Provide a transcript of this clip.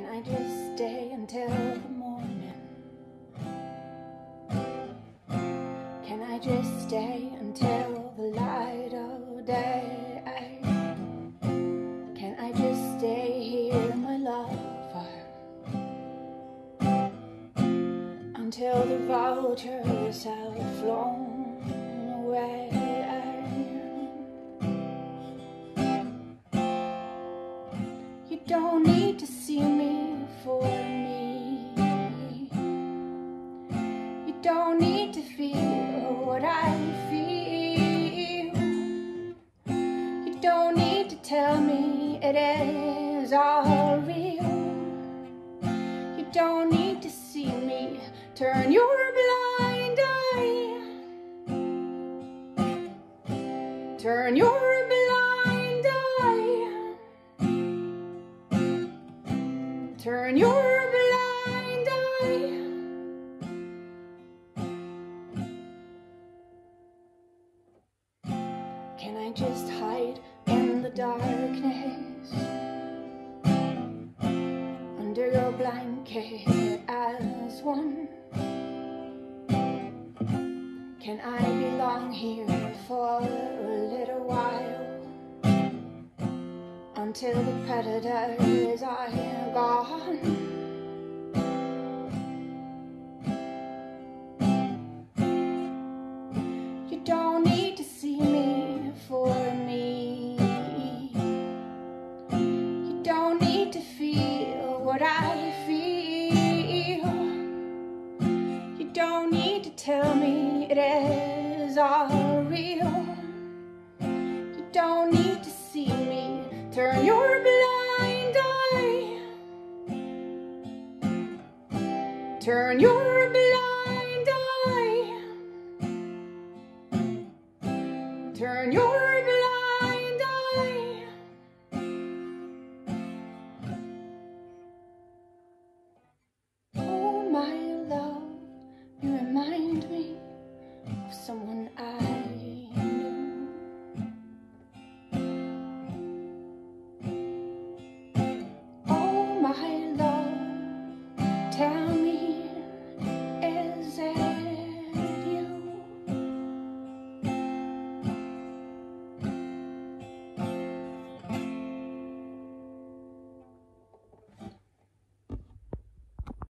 Can I just stay until the morning? Can I just stay until the light of day? Can I just stay here, my lover? Until the vultures have flown away. Don't need to see me for me. You don't need to feel what I feel. You don't need to tell me it is all real. You don't need to see me turn your blind eye. Turn your blind Turn your blind eye. Can I just hide in the darkness under your blanket as one? Can I belong here for feel. What I feel. You don't need to tell me it is all real. You don't Turn your blind eye. Turn your